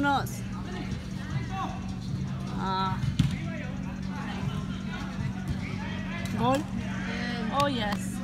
Vámonos. Ah. Oh yes.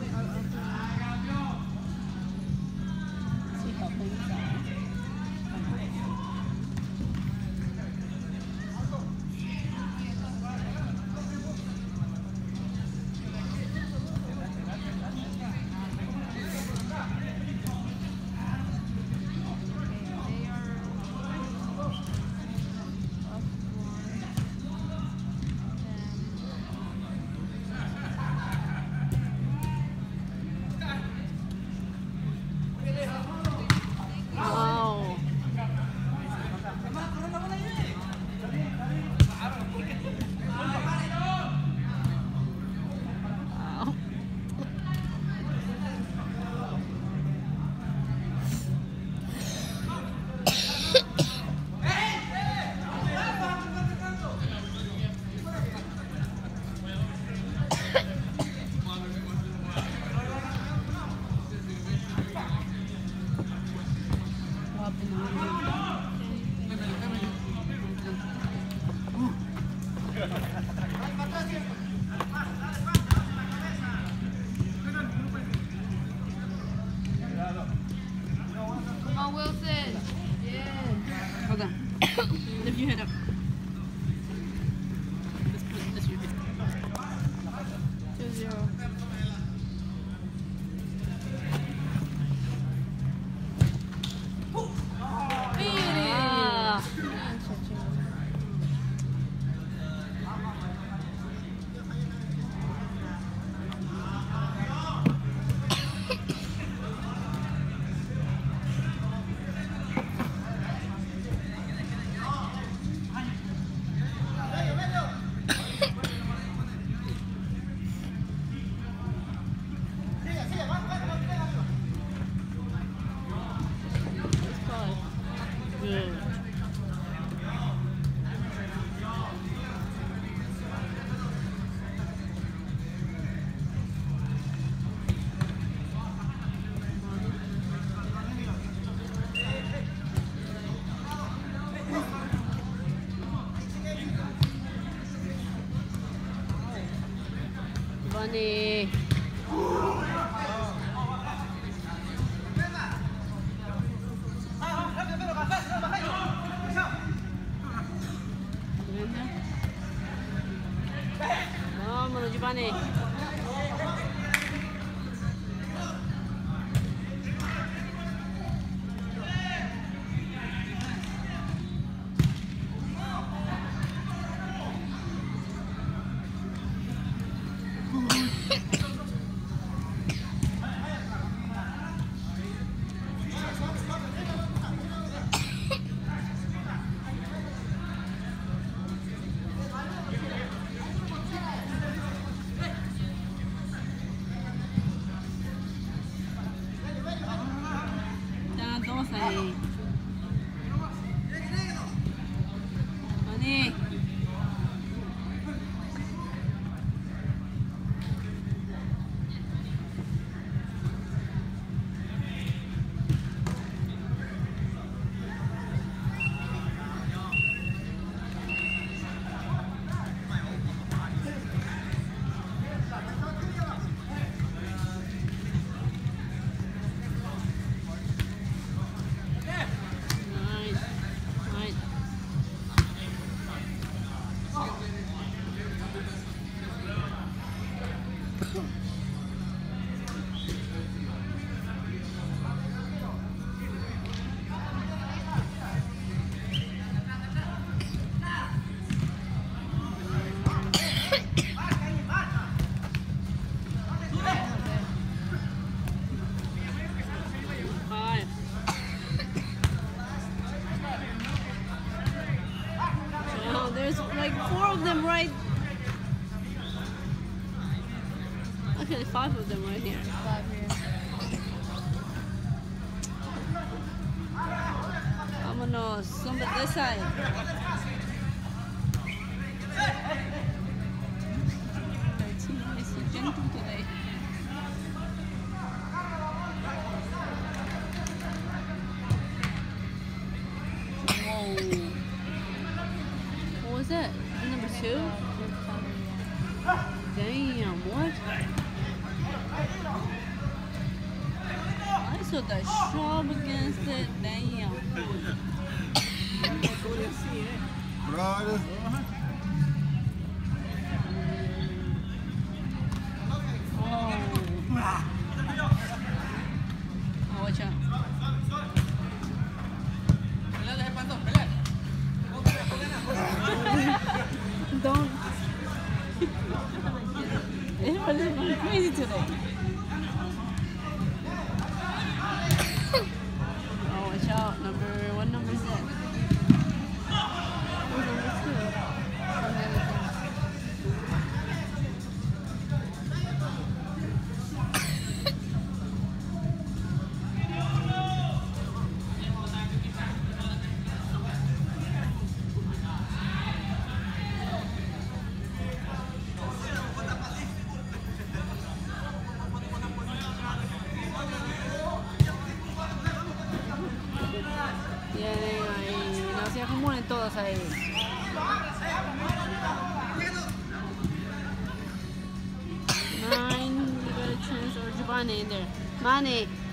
Giovanni in there. Mane.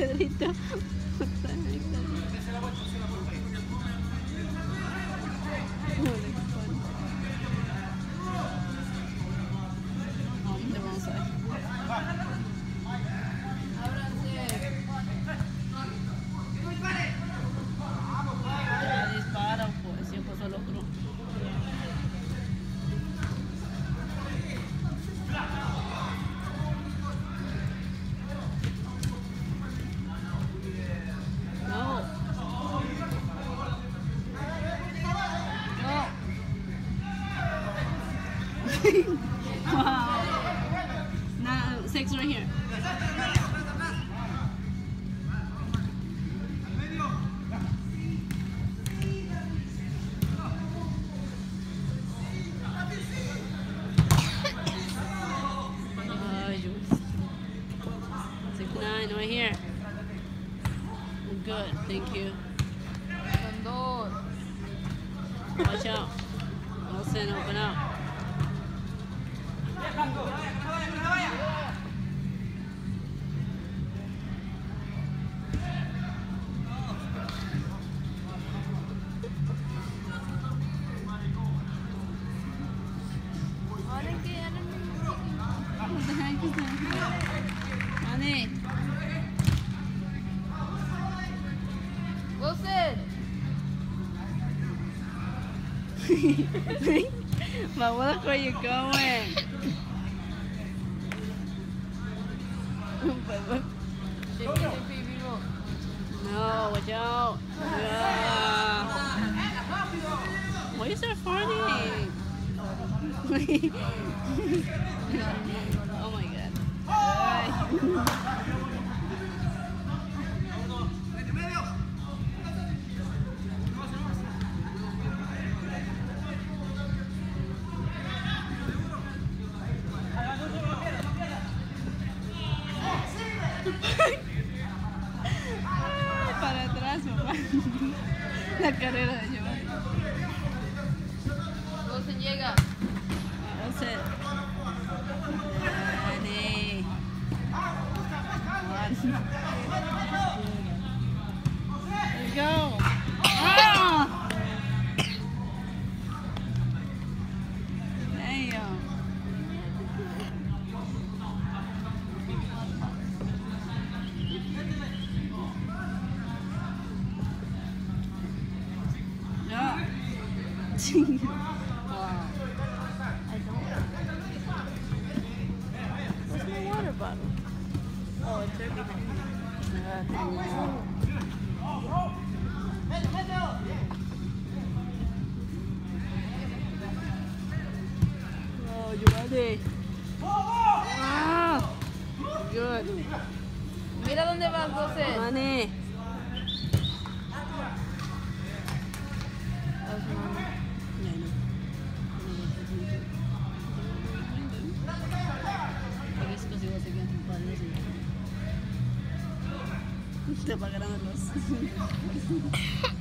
Pedrito. but look where you're going. no, we don't. Why is that funny? te los.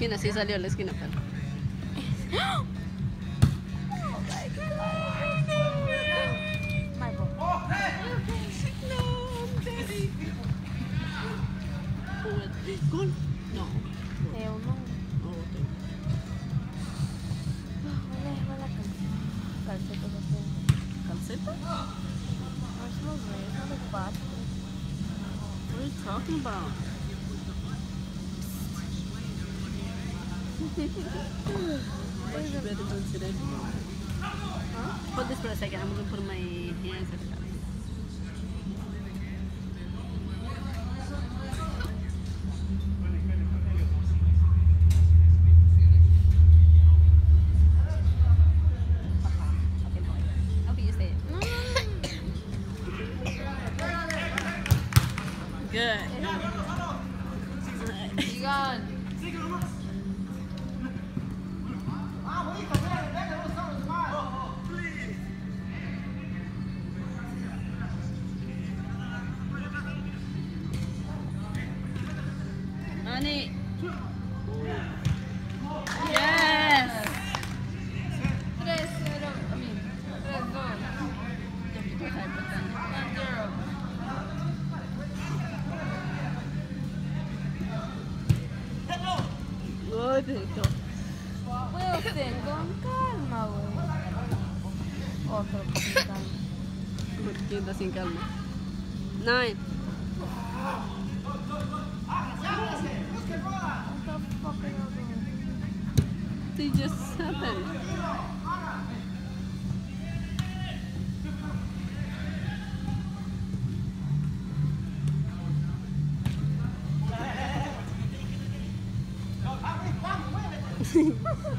esquina, sí salió a la esquina. Pero... 那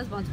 husband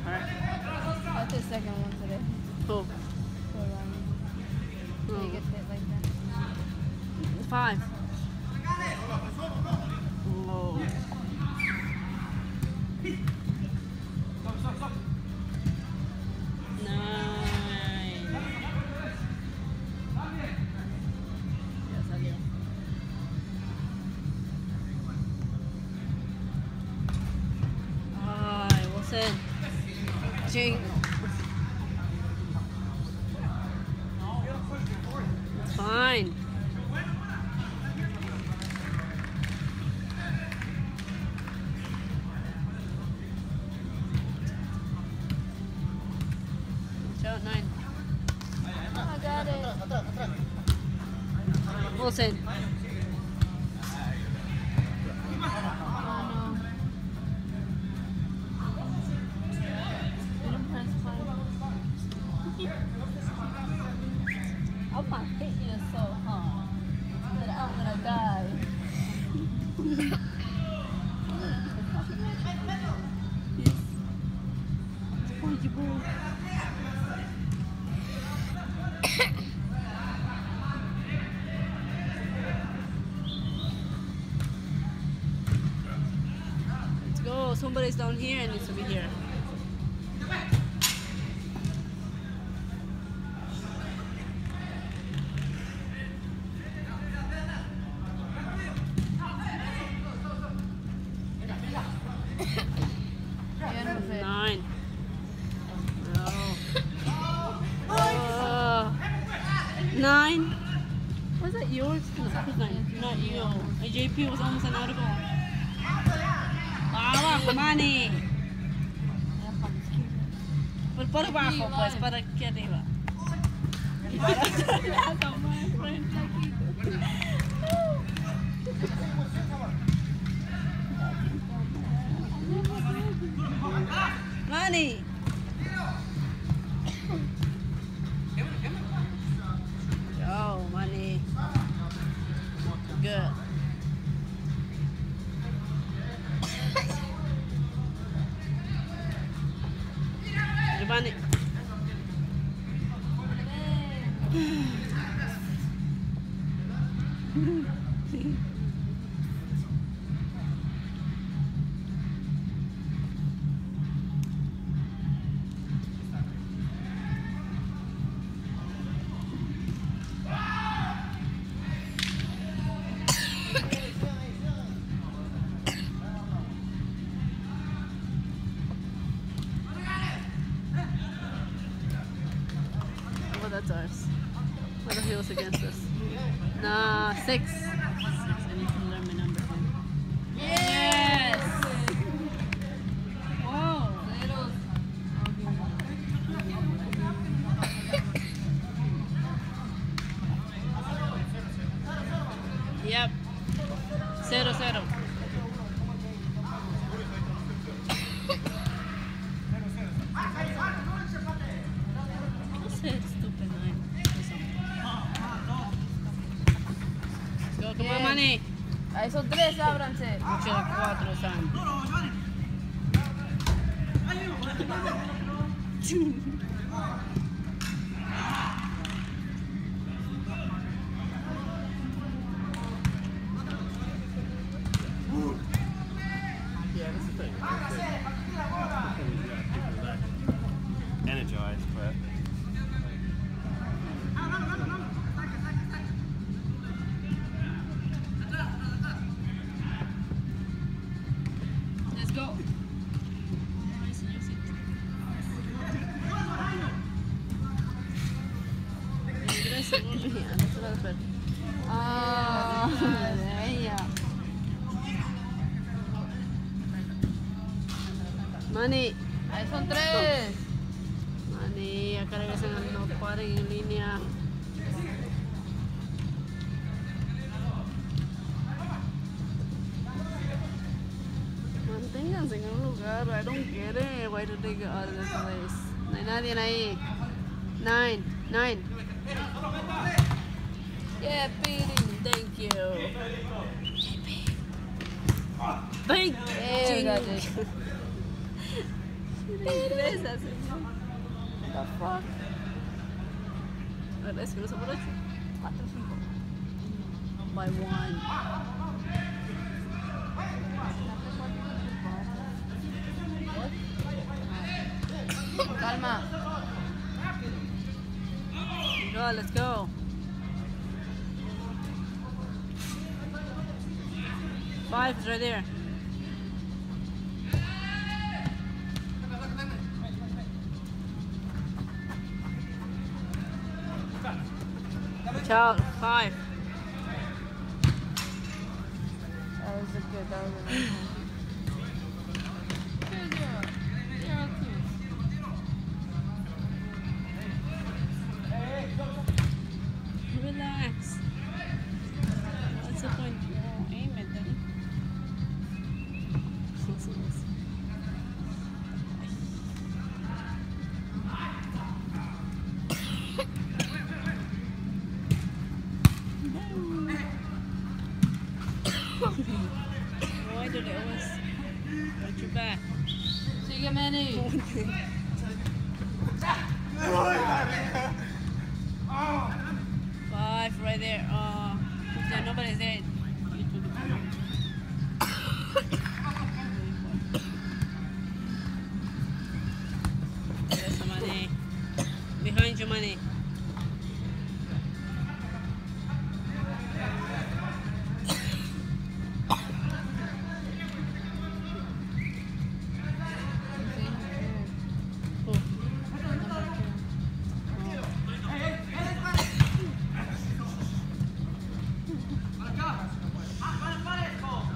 Mani. Ahí son tres. Mani, acá regresan los paren en línea. Manténganse en un lugar. I don't get it. Why do they get out of this place? No hay nadie ahí. Nine, nine. Yeah, beating. Thank you. Thank you. Eh, Where's that? ¿eh? The se by one. Calma. Let's go. Five is right there. Charles, five. behind your money.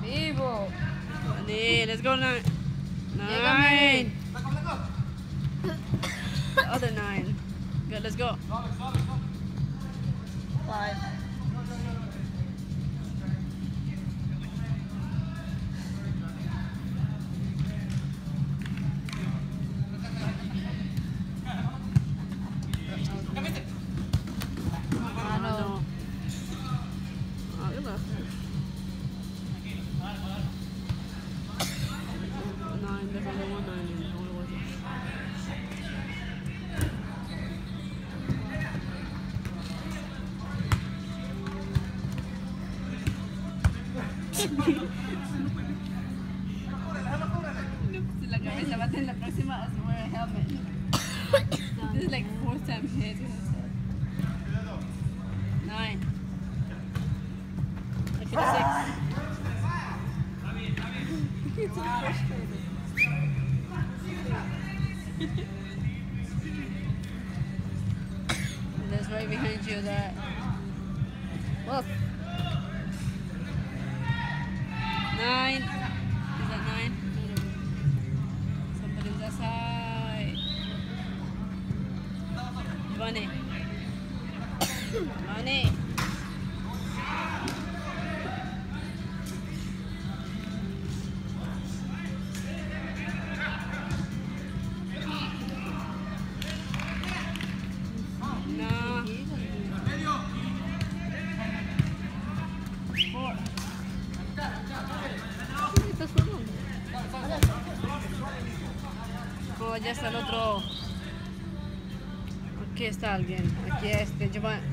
Vivo. Let's go now. está el otro. Aquí está alguien. Aquí este, Giovanni.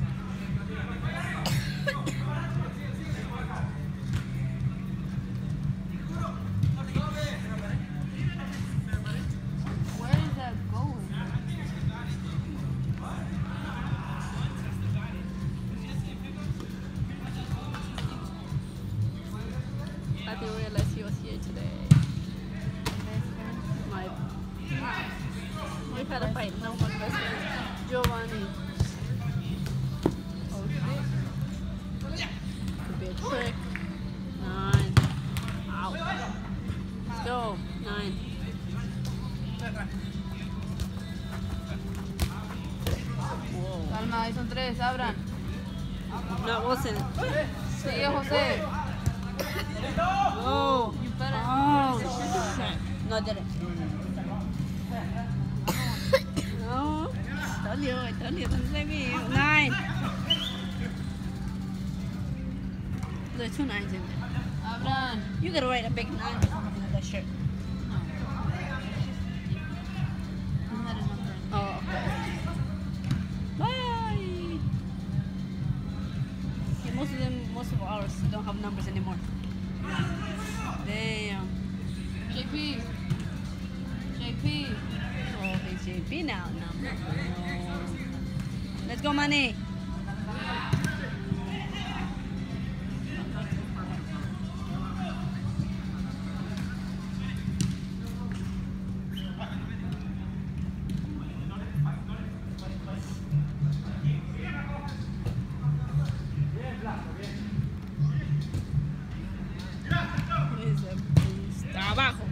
abajo.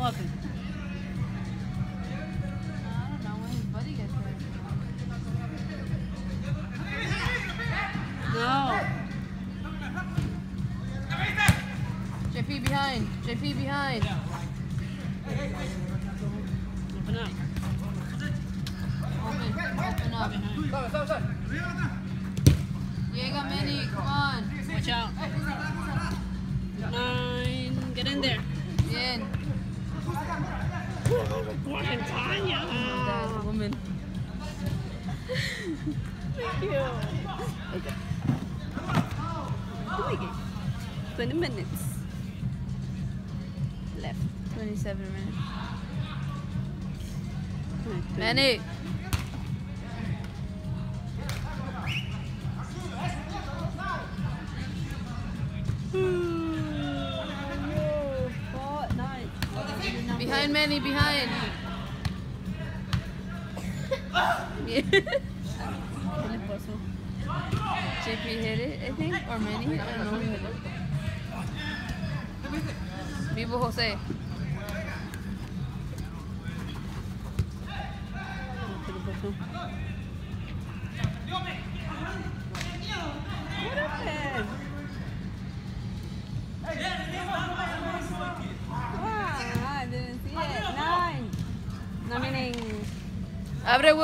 Плакать. année.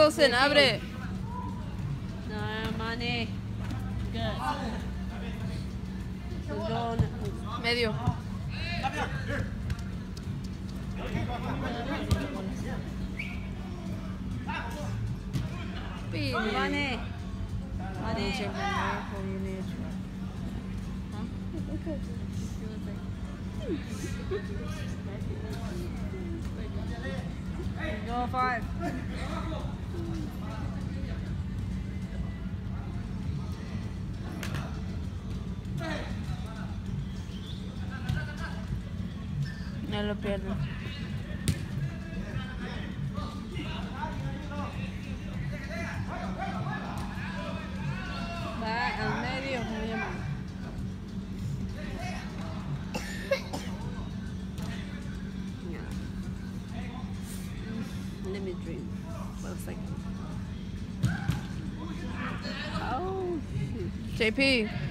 Wilson, abre. No, Mane. Good. Medio. Ah. Go five. lo pierdo. Va al medio. Let me dream for a second. Oh, JP.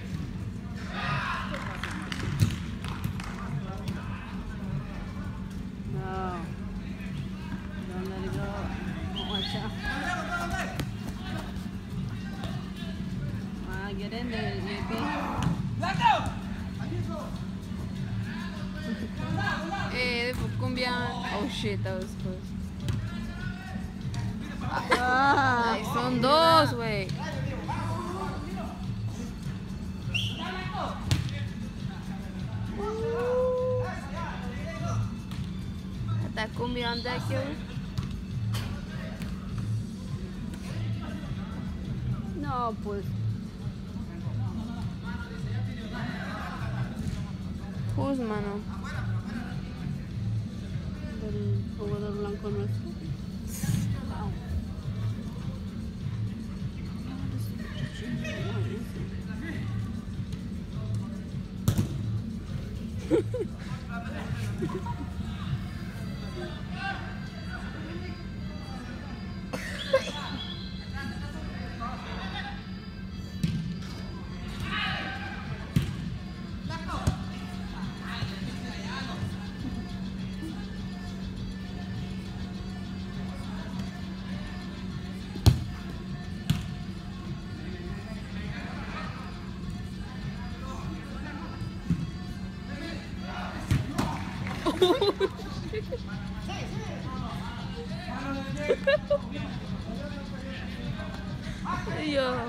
이야.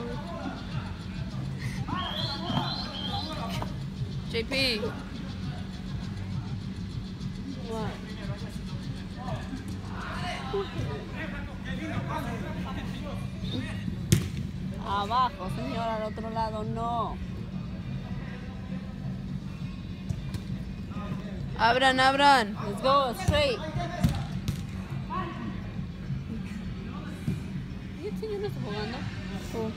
JP Abran, abran. Let's go straight. Oh.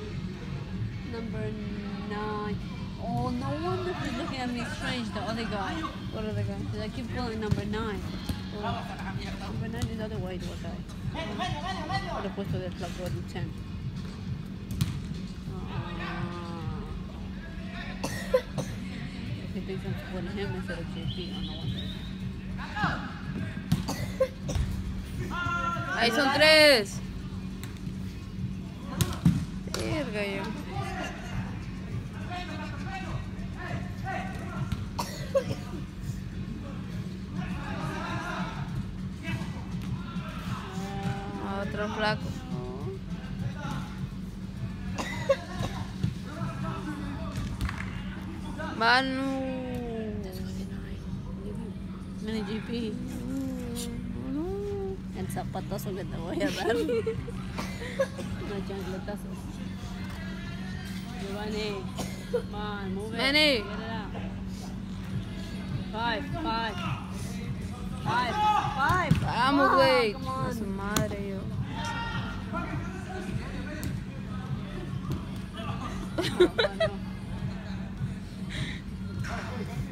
Number nine. Oh, no wonder he's looking at me strange, the other guy. What other guy? Because I keep calling number nine. Oh. Number nine is other white guy. Por opuesto del flaco del 10. he thinks I'm supporting him instead of JP. I don't know why. Ahí son tres.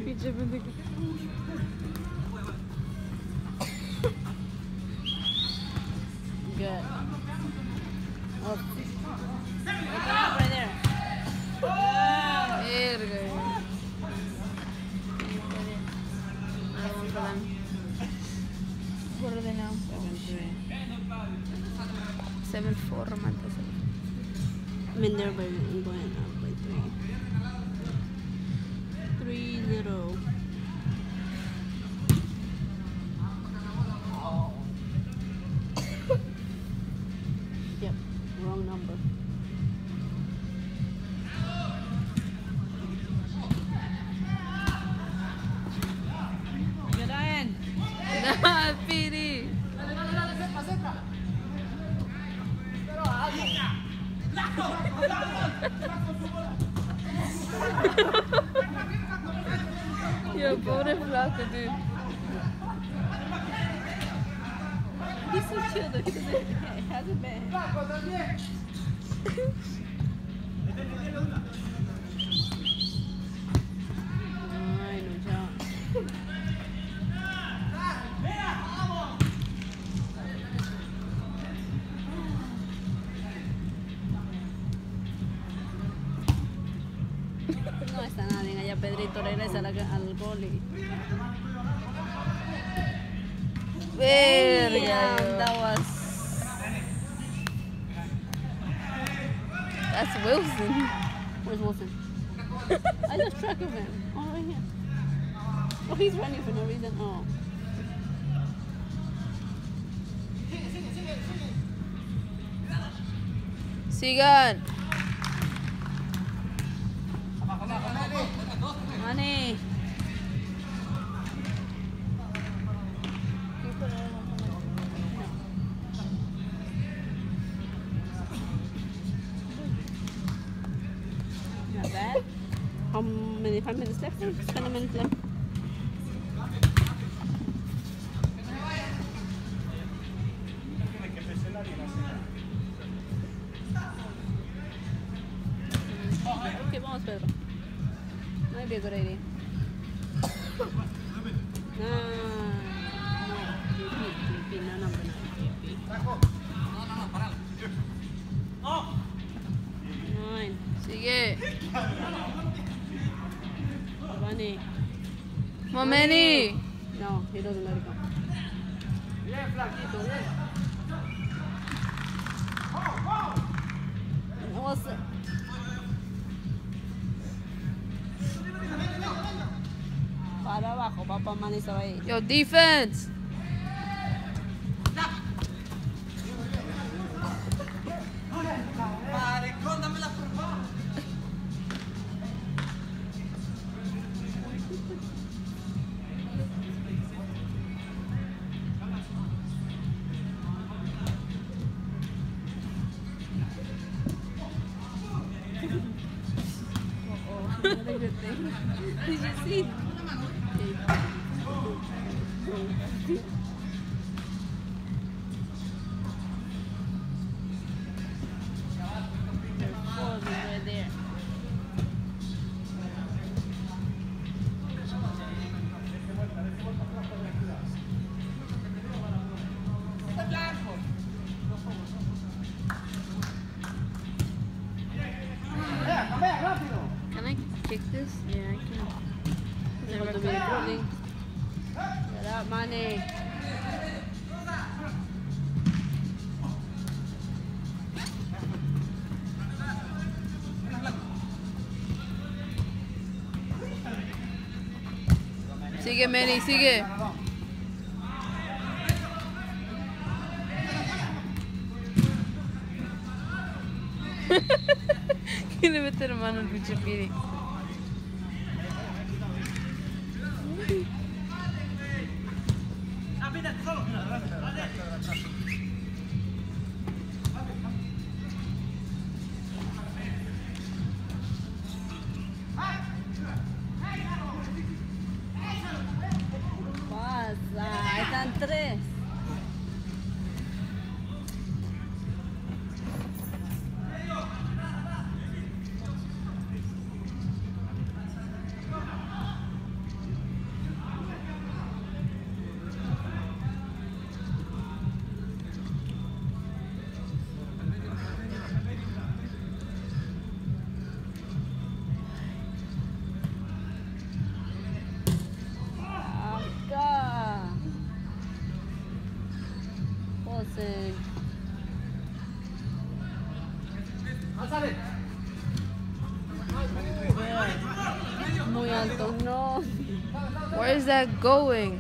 Bir cebinde gitsin. Sigan. How many? Five minutes left? Seven minutes left. Defense. Sigue, Manny, sigue. ¿Quién le mete la mano al pinche Piri? Going?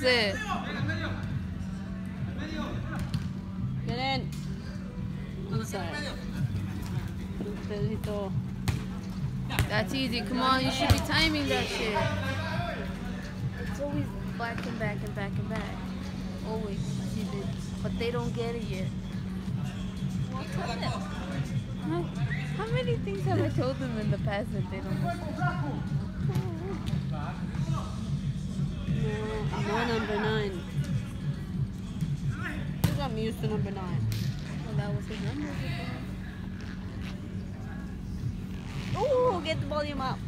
Get in. Inside. That's easy. Come on, you should be timing that shit. It's always back and back and back and back. Always. But they don't get it yet. Huh? How many things have I told them in the past that they don't know? I'm on number nine. You got me used to number nine. Well, that was his number. Ooh, get the volume up.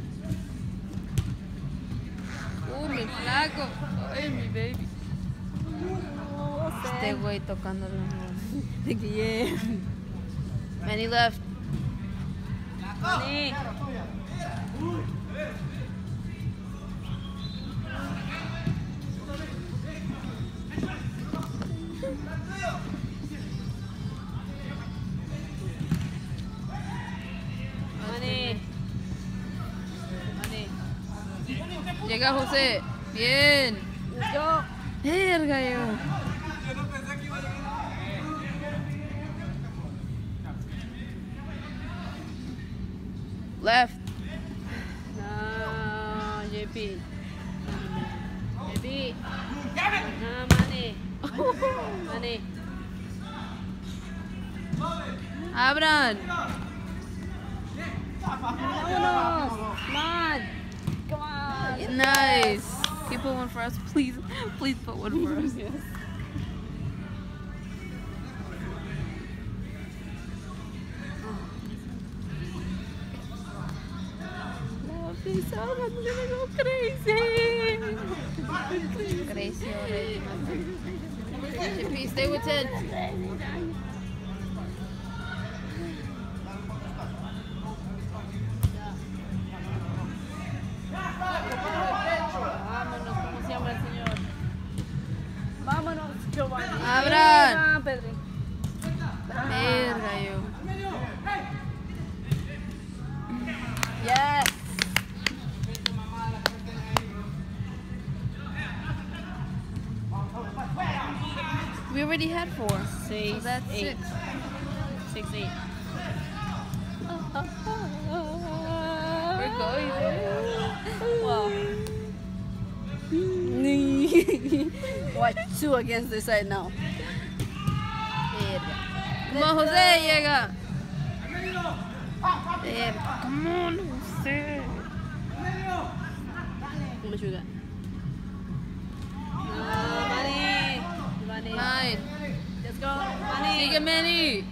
Uh, mi flaco. Ay, mi baby. Este güey tocando mano. Yeah. Manny left. José. Bien. Go. Verga yo. Stay with Ted. Already had four. Six, So that's eight. six. Six, eight. We're going. Wow. Watch two against this side now. Come on, Jose, llega. Come on, Jose. How much we got? Sigue, Manny.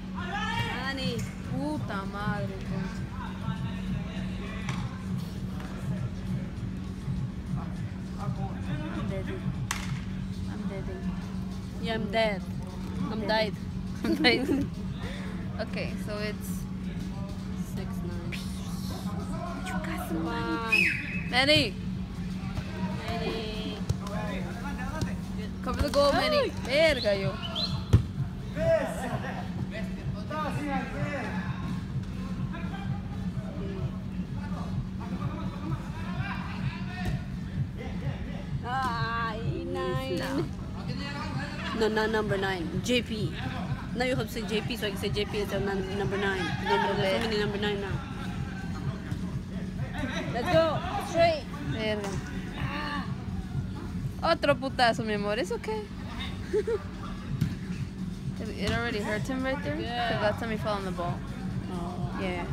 Money. Puta madre. I'm dead. I'm dead. Yeah, I'm dead. I'm died. I'm dead. okay, so it's Six, nine. Come on. Manny. Money. Cover the goal, Manny. Verga, yo. No, number nine. JP. Now you have to say JP so I can say JP is num- number nine. Number, there's so many number nine now. Let's go. Straight. Verga. Ah. Otro putazo, mi amor. It's okay. it already hurt him right there. Yeah. Last time he fell on the ball. Oh. Yeah.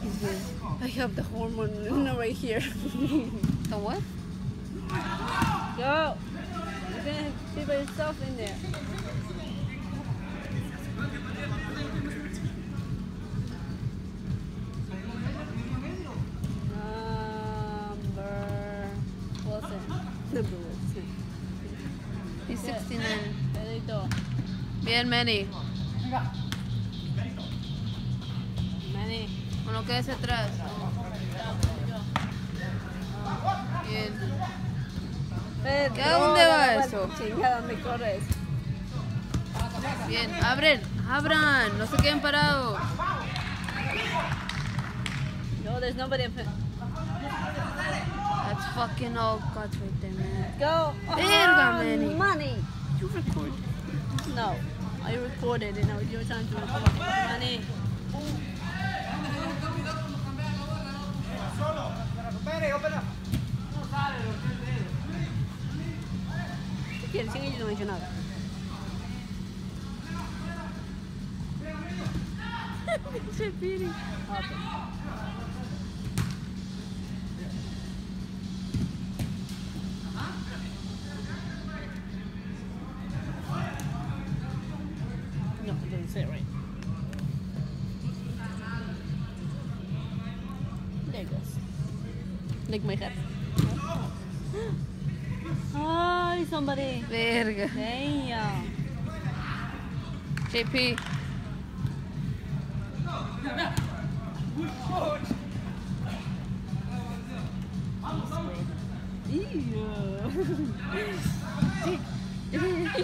He's good. I have the hormone right here. The what? Go. Gonna be by yourself in there. Number Wilson. Number Wilson. He's 69. Pedrito. Bien, Manny. Manny. Uno quédese atrás. Pedro. ¿Qué, a dónde va eso? Chingada, ¿dónde corres? Bien. Abren. Abran. No se queden parados. No, there's nobody. up- That's fucking all guts right there, man. Go. Verga, Oh, Manny. Money. You record. No, I recorded and now it's your time to record. Money. ¿Qué quieres? Si ellos piercing de onde nada. Você pire. Damn. JP.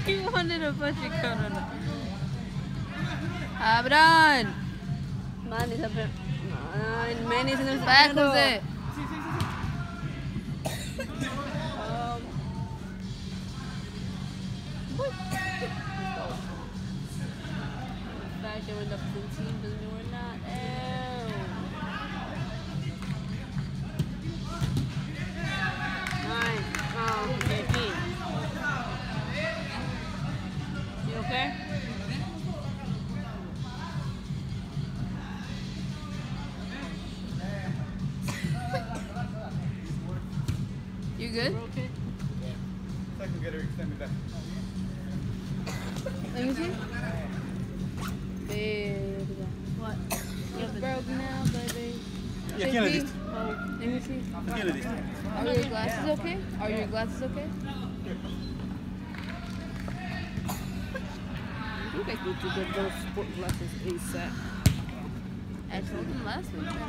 he wanted a bunch of. Abran. Man is a bit. Man, man is in the Back, Jose. Um, last week.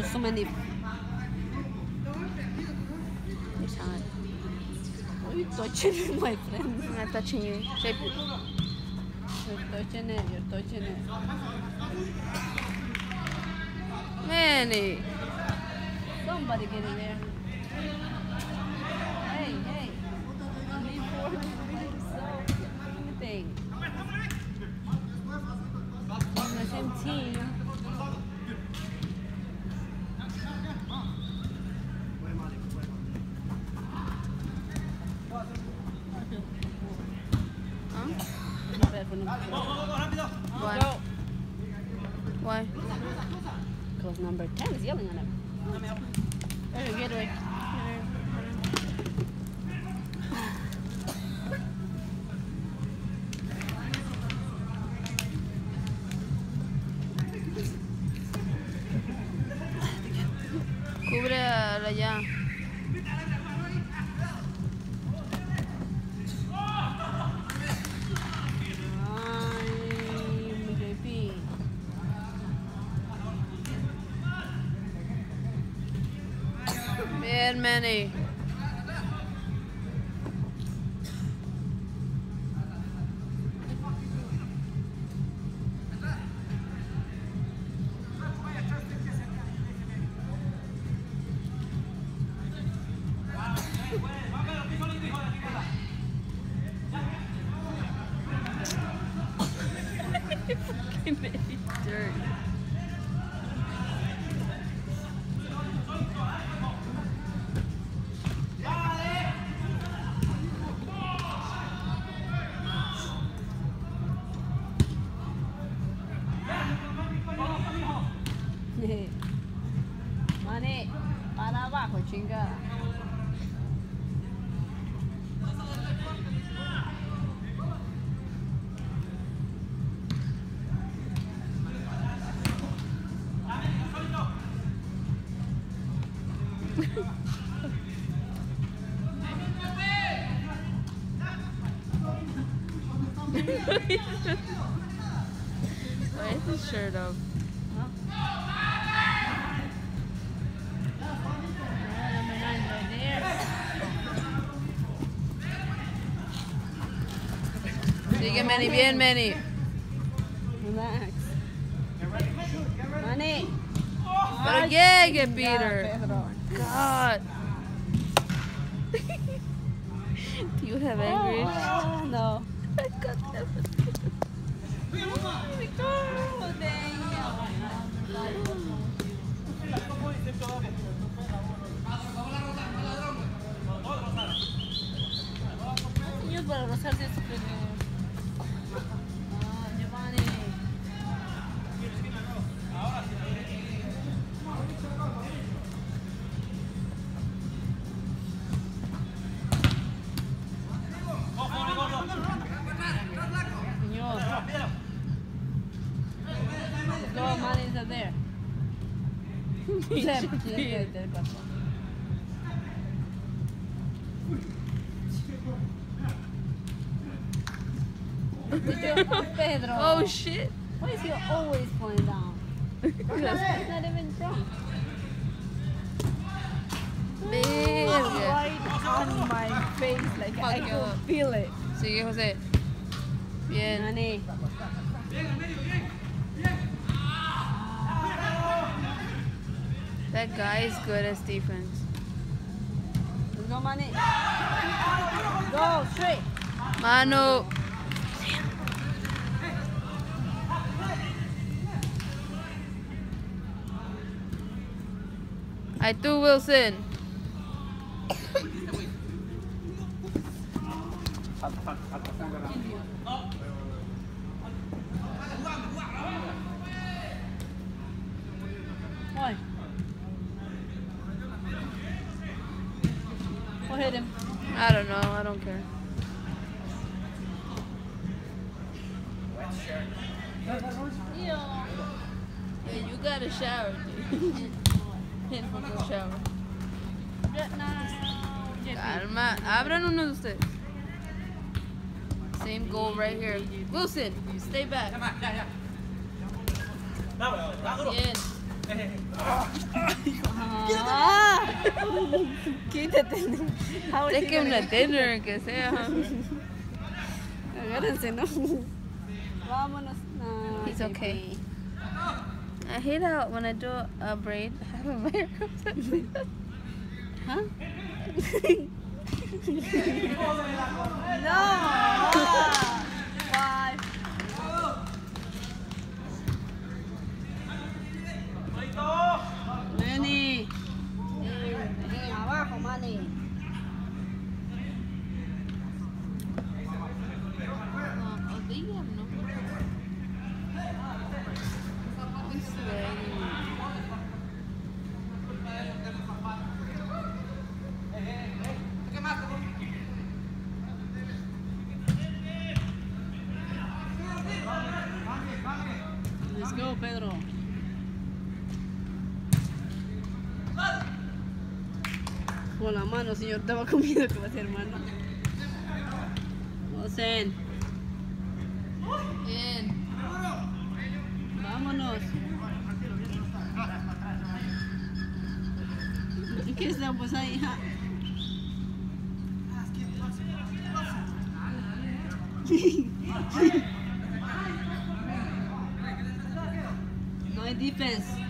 you so many. It's hard. Why are you touching me, my friend? I'm not touching you. Shape it. You're touching it, you're touching it. Manny! Somebody get in there. Hey, hey. Anything. On the same team. many. Manny, bien Manny. Relax. Money. Pero llegue, Peter. God. Pedro. Oh shit. Why is he always falling down? He's not even drunk. Verga. right on my face, like I Fuck could feel it. Sigue, José. Good at defense. No money. Go straight. Mano. Ay, tú, Wilson. Wilson, stay back. Bien. Ah. Quítate. How is he Take him gonna- to dinner, que sea. Agárrense, ¿no? Vámonos. No, He's JP. okay. I hate how when I do a braid, I have a hair comes out. Huh? no. Mano, señor. Estaba comiendo que va a ser hermano. Osen, Bien. vámonos. ¿Qué está pues ahí? No hay defense.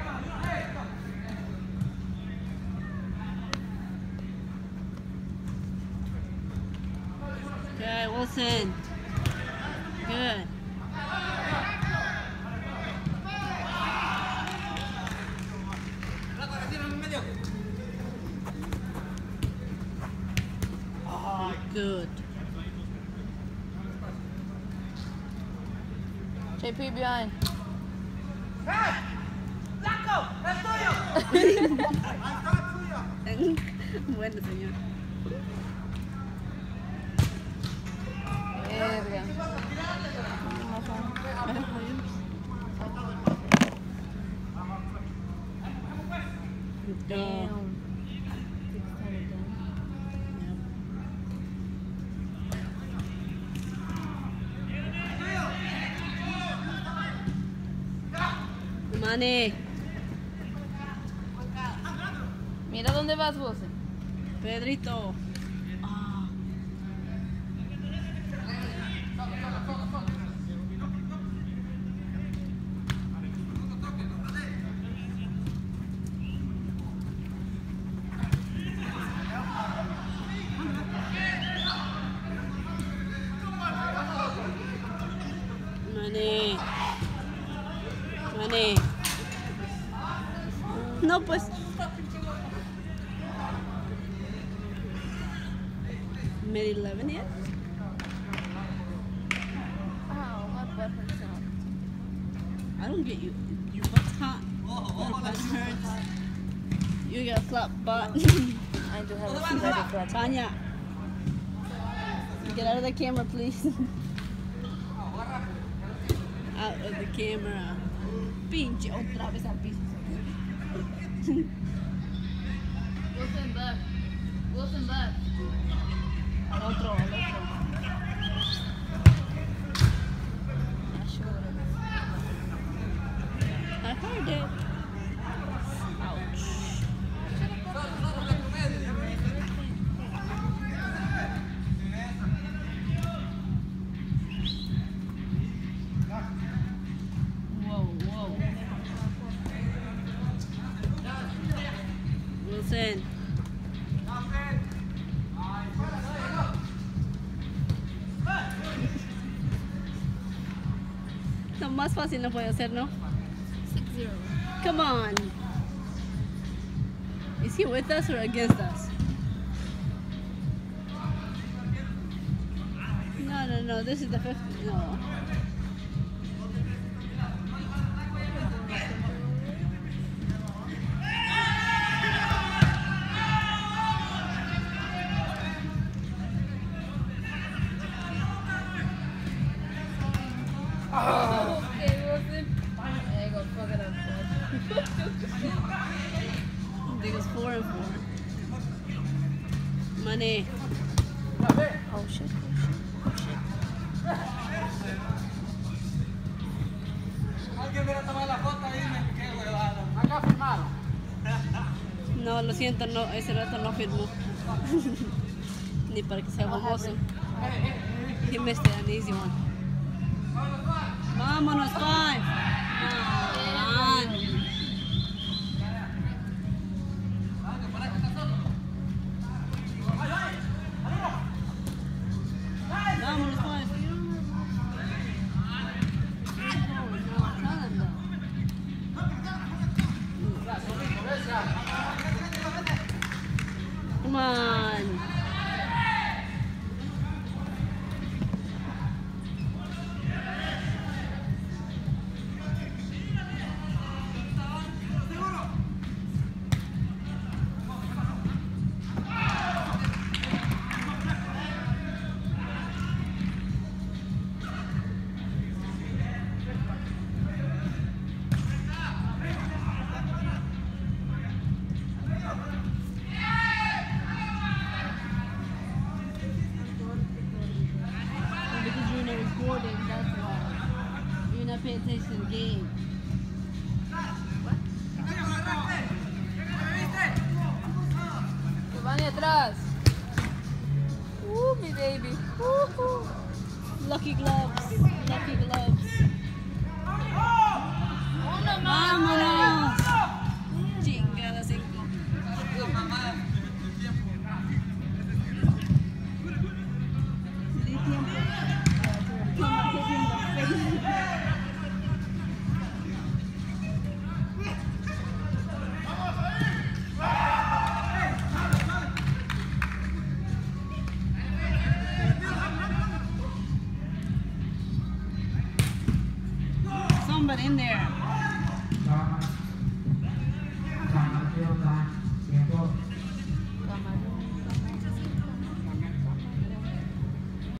Mane, No, pues. Made 11 yet? Ow, my butt hurts now. I don't get you. Your butt's hot. Your butt hurts. You got a flat butt. I do have a flat Tanya. Get out of the camera, please. out of the camera. Pinche otra vez al piso. Wilson Buck. Wilson Buck. Al otro, al otro. Fácil no puede hacer, ¿no? 6-0. Come on. Is he with us or against us? No, no, no. This is the fifth. No. Siento, no, ese rato no firmó. Ni para que sea famoso. He missed an easy one. Vámonos, five. Ah.